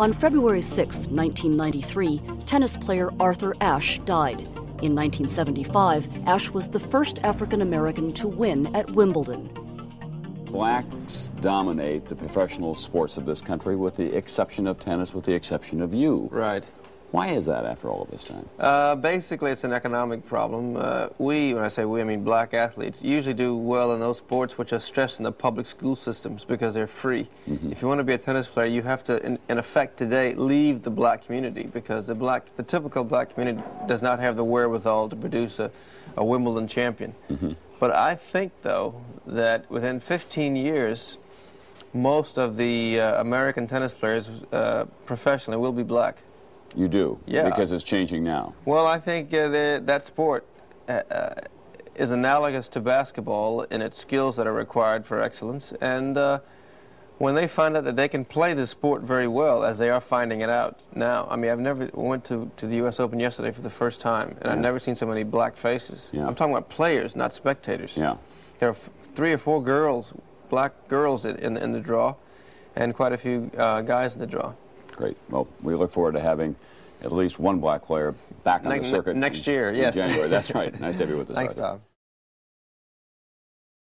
On February 6, 1993, tennis player Arthur Ashe died. In 1975, Ashe was the first African American to win at Wimbledon. Blacks dominate the professional sports of this country with the exception of tennis, with the exception of you. Right. Why is that after all of this time? Uh, basically, it's an economic problem. Uh, we, when I say we, I mean black athletes, usually do well in those sports which are stressed in the public school systems because they're free. Mm -hmm. If you want to be a tennis player, you have to, in, in, effect, today leave the black community because the black, the typical black community does not have the wherewithal to produce a, a Wimbledon champion. Mm -hmm. But I think, though, that within 15 years, most of the uh, American tennis players uh, professionally will be black. You do? Yeah. Because it's changing now. Well, I think uh, the, that sport uh, uh, is analogous to basketball in its skills that are required for excellence. And uh, when they find out that they can play the sport very well, as they are finding it out now. I mean, I've never went to, to the U.S. Open yesterday for the first time, and yeah. I've never seen so many black faces. Yeah. I'm talking about players, not spectators. Yeah. There are three or four girls, black girls in, in, in the draw, and quite a few uh, guys in the draw. Great. Well, we look forward to having at least one black player back on ne the circuit next year. Yes, January. That's right. Nice to have you with us. Thanks, Tom.